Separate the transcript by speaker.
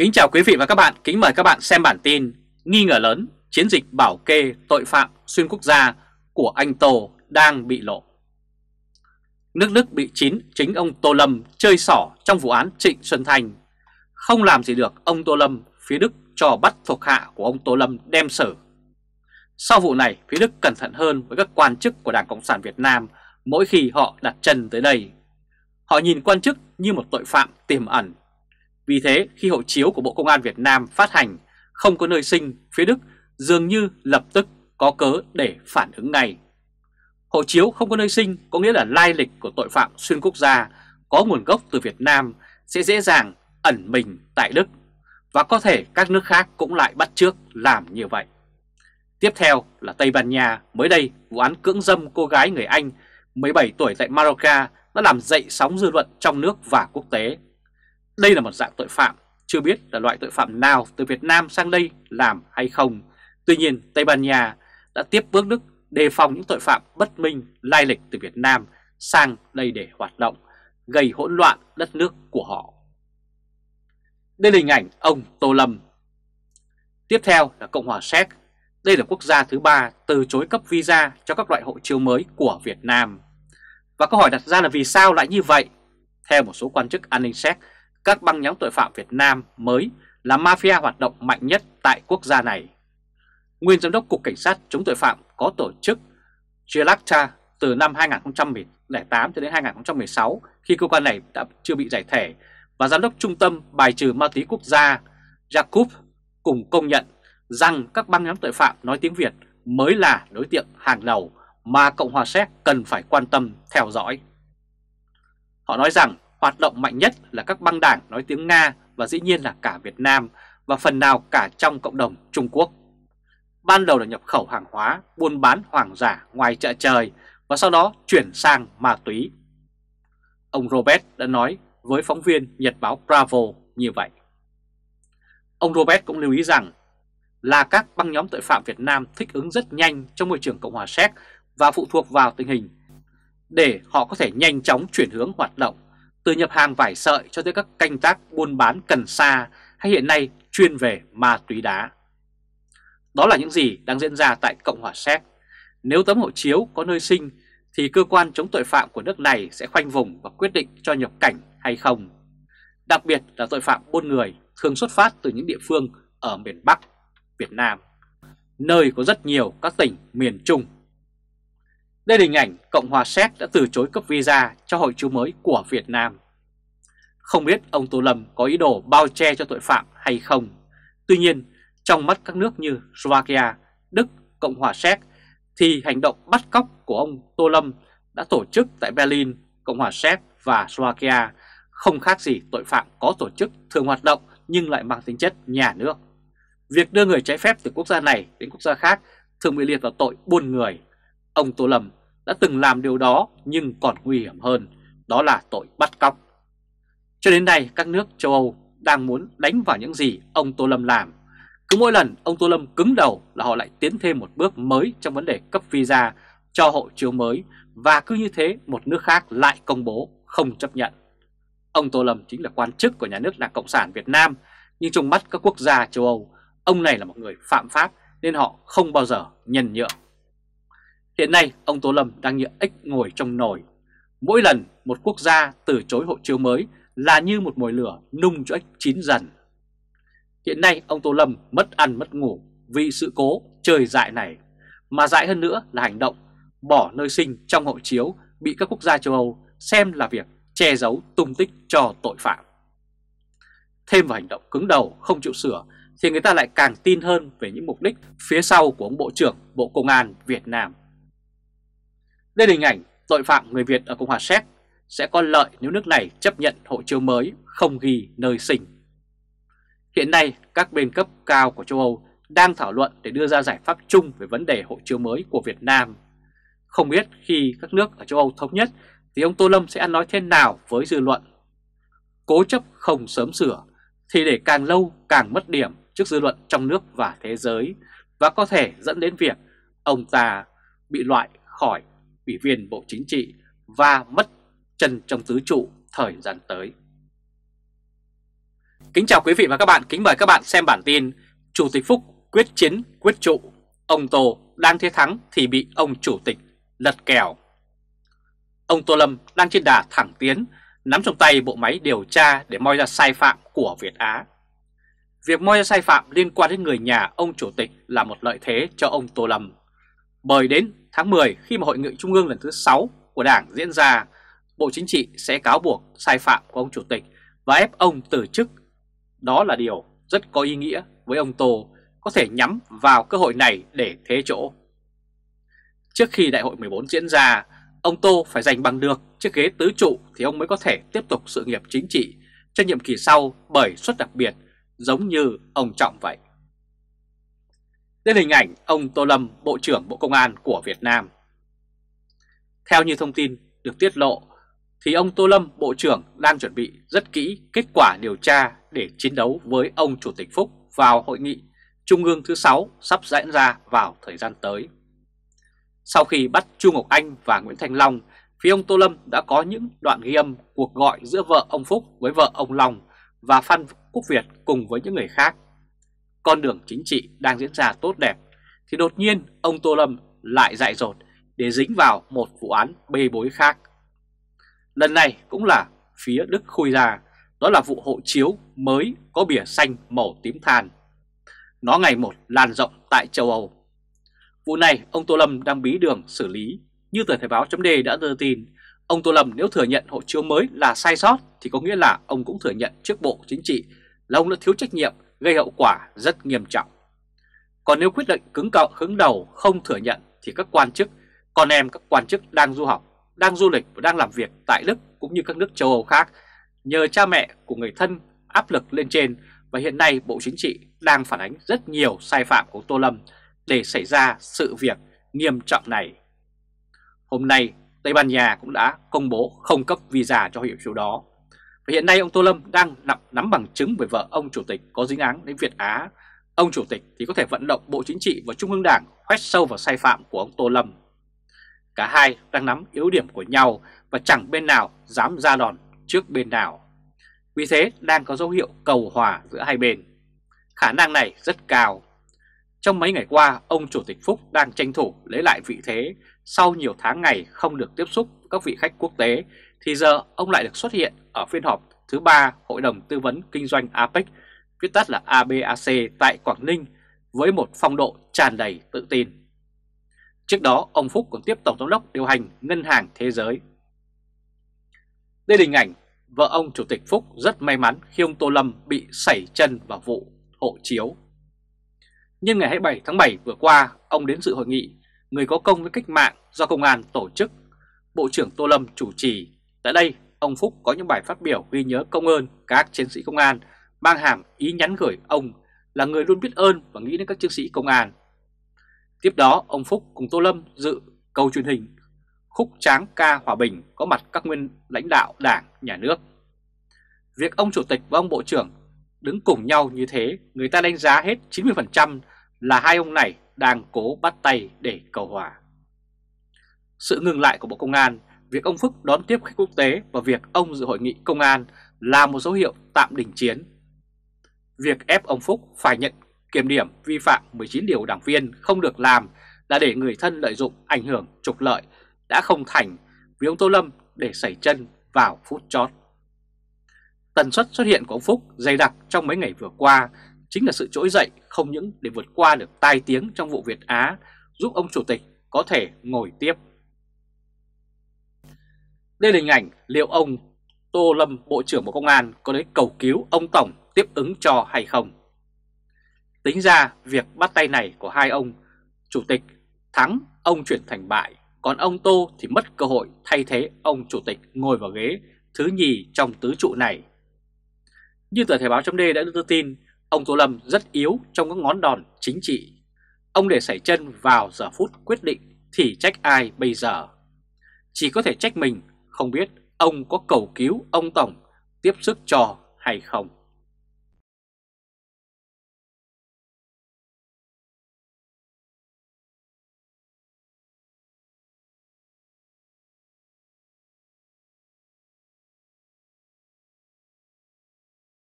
Speaker 1: Kính chào quý vị và các bạn, kính mời các bạn xem bản tin Nghi ngờ lớn, chiến dịch bảo kê tội phạm xuyên quốc gia của anh Tô đang bị lộ. Nước Đức bị chín chính ông Tô Lâm chơi xỏ trong vụ án Trịnh Xuân Thành. Không làm gì được ông Tô Lâm, phía Đức cho bắt thuộc hạ của ông Tô Lâm đem xử. Sau vụ này, phía Đức cẩn thận hơn với các quan chức của Đảng Cộng sản Việt Nam mỗi khi họ đặt chân tới đây. Họ nhìn quan chức như một tội phạm tiềm ẩn vì thế khi hộ chiếu của Bộ Công an Việt Nam phát hành không có nơi sinh phía Đức dường như lập tức có cớ để phản ứng ngay. Hộ chiếu không có nơi sinh có nghĩa là lai lịch của tội phạm xuyên quốc gia có nguồn gốc từ Việt Nam sẽ dễ dàng ẩn mình tại Đức và có thể các nước khác cũng lại bắt chước làm như vậy. Tiếp theo là Tây Ban Nha, mới đây vụ án cưỡng dâm cô gái người Anh 17 tuổi tại marocca đã làm dậy sóng dư luận trong nước và quốc tế. Đây là một dạng tội phạm, chưa biết là loại tội phạm nào từ Việt Nam sang đây làm hay không. Tuy nhiên, Tây Ban Nha đã tiếp bước Đức đề phòng những tội phạm bất minh lai lịch từ Việt Nam sang đây để hoạt động, gây hỗn loạn đất nước của họ. Đây là hình ảnh ông Tô Lâm. Tiếp theo là Cộng hòa Séc. Đây là quốc gia thứ ba từ chối cấp visa cho các loại hộ chiếu mới của Việt Nam. Và câu hỏi đặt ra là vì sao lại như vậy? Theo một số quan chức an ninh Séc, các băng nhóm tội phạm Việt Nam mới là mafia hoạt động mạnh nhất tại quốc gia này. Nguyên Giám đốc Cục Cảnh sát chống tội phạm có tổ chức Gelacta từ năm 2008 cho đến 2016 khi cơ quan này đã chưa bị giải thể và Giám đốc Trung tâm Bài trừ Ma túy Quốc gia Jakub cùng công nhận rằng các băng nhóm tội phạm nói tiếng Việt mới là đối tượng hàng đầu mà Cộng hòa Séc cần phải quan tâm theo dõi. Họ nói rằng Hoạt động mạnh nhất là các băng đảng nói tiếng Nga và dĩ nhiên là cả Việt Nam và phần nào cả trong cộng đồng Trung Quốc. Ban đầu là nhập khẩu hàng hóa, buôn bán hoàng giả ngoài chợ trời và sau đó chuyển sang ma túy. Ông Robert đã nói với phóng viên Nhật báo Bravo như vậy. Ông Robert cũng lưu ý rằng là các băng nhóm tội phạm Việt Nam thích ứng rất nhanh trong môi trường Cộng hòa Séc và phụ thuộc vào tình hình để họ có thể nhanh chóng chuyển hướng hoạt động từ nhập hàng vải sợi cho tới các canh tác buôn bán cần sa hay hiện nay chuyên về ma túy đá. Đó là những gì đang diễn ra tại Cộng hòa Séc. Nếu tấm hộ chiếu có nơi sinh thì cơ quan chống tội phạm của nước này sẽ khoanh vùng và quyết định cho nhập cảnh hay không. Đặc biệt là tội phạm buôn người thường xuất phát từ những địa phương ở miền Bắc, Việt Nam, nơi có rất nhiều các tỉnh miền Trung đây là hình ảnh Cộng hòa Séc đã từ chối cấp visa cho hội chú mới của Việt Nam. Không biết ông Tô Lâm có ý đồ bao che cho tội phạm hay không. Tuy nhiên, trong mắt các nước như Slovakia, Đức, Cộng hòa Séc thì hành động bắt cóc của ông Tô Lâm đã tổ chức tại Berlin, Cộng hòa Séc và Slovakia không khác gì tội phạm có tổ chức thường hoạt động nhưng lại mang tính chất nhà nước. Việc đưa người trái phép từ quốc gia này đến quốc gia khác thường bị liệt vào tội buôn người. Ông Tô Lâm đã từng làm điều đó nhưng còn nguy hiểm hơn, đó là tội bắt cóc. Cho đến nay các nước châu Âu đang muốn đánh vào những gì ông Tô Lâm làm. Cứ mỗi lần ông Tô Lâm cứng đầu là họ lại tiến thêm một bước mới trong vấn đề cấp visa cho hộ chiếu mới và cứ như thế một nước khác lại công bố không chấp nhận. Ông Tô Lâm chính là quan chức của nhà nước Đảng Cộng sản Việt Nam nhưng trong mắt các quốc gia châu Âu, ông này là một người phạm pháp nên họ không bao giờ nhân nhượng. Hiện nay, ông Tô Lâm đang như ếch ngồi trong nồi. Mỗi lần một quốc gia từ chối hộ chiếu mới là như một mồi lửa nung cho ếch chín dần. Hiện nay, ông Tô Lâm mất ăn mất ngủ vì sự cố trời dại này. Mà dại hơn nữa là hành động bỏ nơi sinh trong hộ chiếu bị các quốc gia châu Âu xem là việc che giấu tung tích cho tội phạm. Thêm vào hành động cứng đầu, không chịu sửa, thì người ta lại càng tin hơn về những mục đích phía sau của ông Bộ trưởng Bộ Công an Việt Nam. Đây là hình ảnh tội phạm người Việt ở Cộng hòa Séc sẽ có lợi nếu nước này chấp nhận hộ chiếu mới không ghi nơi sinh. Hiện nay, các bên cấp cao của châu Âu đang thảo luận để đưa ra giải pháp chung về vấn đề hộ chiếu mới của Việt Nam. Không biết khi các nước ở châu Âu thống nhất thì ông Tô Lâm sẽ ăn nói thế nào với dư luận. Cố chấp không sớm sửa thì để càng lâu càng mất điểm trước dư luận trong nước và thế giới và có thể dẫn đến việc ông ta bị loại khỏi Ủy viên Bộ Chính trị và mất chân trong tứ trụ thời gian tới. Kính chào quý vị và các bạn, kính mời các bạn xem bản tin Chủ tịch Phúc quyết chiến quyết trụ, ông Tô đang thế thắng thì bị ông Chủ tịch lật kèo. Ông Tô Lâm đang trên đà thẳng tiến, nắm trong tay bộ máy điều tra để moi ra sai phạm của Việt Á. Việc moi ra sai phạm liên quan đến người nhà ông Chủ tịch là một lợi thế cho ông Tô Lâm. Bởi đến tháng 10 khi mà Hội nghị Trung ương lần thứ 6 của Đảng diễn ra, Bộ Chính trị sẽ cáo buộc sai phạm của ông Chủ tịch và ép ông từ chức. Đó là điều rất có ý nghĩa với ông Tô có thể nhắm vào cơ hội này để thế chỗ. Trước khi đại hội 14 diễn ra, ông Tô phải giành bằng được chiếc ghế tứ trụ thì ông mới có thể tiếp tục sự nghiệp chính trị cho nhiệm kỳ sau bởi suất đặc biệt giống như ông Trọng vậy. Đây là hình ảnh ông Tô Lâm, Bộ trưởng Bộ Công an của Việt Nam. Theo như thông tin được tiết lộ, thì ông Tô Lâm, Bộ trưởng đang chuẩn bị rất kỹ kết quả điều tra để chiến đấu với ông Chủ tịch Phúc vào hội nghị Trung ương thứ 6 sắp diễn ra vào thời gian tới. Sau khi bắt Chu Ngọc Anh và Nguyễn thanh Long, phía ông Tô Lâm đã có những đoạn ghi âm cuộc gọi giữa vợ ông Phúc với vợ ông Long và Phan Quốc Việt cùng với những người khác. Con đường chính trị đang diễn ra tốt đẹp, thì đột nhiên ông Tô Lâm lại dại dột để dính vào một vụ án bê bối khác. Lần này cũng là phía Đức khui ra, đó là vụ hộ chiếu mới có bìa xanh màu tím than. Nó ngày một lan rộng tại châu Âu. Vụ này ông Tô Lâm đang bí đường xử lý. Như tờ Thời báo chấm đã đưa tin, ông Tô Lâm nếu thừa nhận hộ chiếu mới là sai sót thì có nghĩa là ông cũng thừa nhận trước Bộ Chính trị là ông đã thiếu trách nhiệm gây hậu quả rất nghiêm trọng. Còn nếu quyết định cứng cọ, hứng đầu không thừa nhận thì các quan chức, con em các quan chức đang du học, đang du lịch và đang làm việc tại Đức cũng như các nước châu Âu khác nhờ cha mẹ của người thân áp lực lên trên và hiện nay Bộ Chính trị đang phản ánh rất nhiều sai phạm của Tô Lâm để xảy ra sự việc nghiêm trọng này. Hôm nay, Tây Ban Nha cũng đã công bố không cấp visa cho hiệu chiếu đó. Và hiện nay ông Tô Lâm đang nắm, nắm bằng chứng về vợ ông Chủ tịch có dính án đến Việt Á. Ông Chủ tịch thì có thể vận động Bộ Chính trị và Trung ương Đảng khoét sâu vào sai phạm của ông Tô Lâm. Cả hai đang nắm yếu điểm của nhau và chẳng bên nào dám ra đòn trước bên nào. Vì thế đang có dấu hiệu cầu hòa giữa hai bên. Khả năng này rất cao. Trong mấy ngày qua, ông Chủ tịch Phúc đang tranh thủ lấy lại vị thế sau nhiều tháng ngày không được tiếp xúc các vị khách quốc tế, thì giờ ông lại được xuất hiện ở phiên họp thứ ba Hội đồng Tư vấn Kinh doanh APEC, viết tắt là ABAC tại Quảng Ninh, với một phong độ tràn đầy tự tin. Trước đó, ông Phúc còn tiếp Tổng Giám đốc điều hành Ngân hàng Thế giới. Đây là hình ảnh vợ ông Chủ tịch Phúc rất may mắn khi ông Tô Lâm bị sảy chân vào vụ hộ chiếu. Nhưng ngày 27 tháng 7 vừa qua, ông đến dự hội nghị Người có công với cách mạng do công an tổ chức. Bộ trưởng Tô Lâm chủ trì. Tại đây, ông Phúc có những bài phát biểu ghi nhớ công ơn các chiến sĩ công an, mang hàm ý nhắn gửi ông là người luôn biết ơn và nghĩ đến các chiến sĩ công an. Tiếp đó, ông Phúc cùng Tô Lâm dự câu truyền hình khúc tráng ca hòa bình có mặt các nguyên lãnh đạo đảng, nhà nước. Việc ông Chủ tịch và ông Bộ trưởng đứng cùng nhau như thế, người ta đánh giá hết 90% là hai ông này đang cố bắt tay để cầu hòa. Sự ngừng lại của Bộ Công an, việc ông Phúc đón tiếp khách quốc tế và việc ông dự hội nghị công an là một dấu hiệu tạm đình chiến. Việc ép ông Phúc phải nhận kiểm điểm vi phạm 19 điều đảng viên không được làm là để người thân lợi dụng ảnh hưởng trục lợi đã không thành vì ông Tô Lâm để xảy chân vào phút chót. Tần suất xuất hiện của ông Phúc dày đặc trong mấy ngày vừa qua chính là sự trỗi dậy không những để vượt qua được tai tiếng trong vụ Việt Á, giúp ông Chủ tịch có thể ngồi tiếp. Đây là hình ảnh liệu ông Tô Lâm Bộ trưởng Bộ Công an có đến cầu cứu ông Tổng tiếp ứng cho hay không. Tính ra việc bắt tay này của hai ông Chủ tịch thắng ông chuyển thành bại còn ông Tô thì mất cơ hội thay thế ông chủ tịch ngồi vào ghế thứ nhì trong tứ trụ này. Như tờ thể báo chấm đã đưa tin, ông Tô Lâm rất yếu trong các ngón đòn chính trị. Ông để xảy chân vào giờ phút quyết định thì trách ai bây giờ? Chỉ có thể trách mình, không biết ông có cầu cứu ông Tổng tiếp sức cho hay không.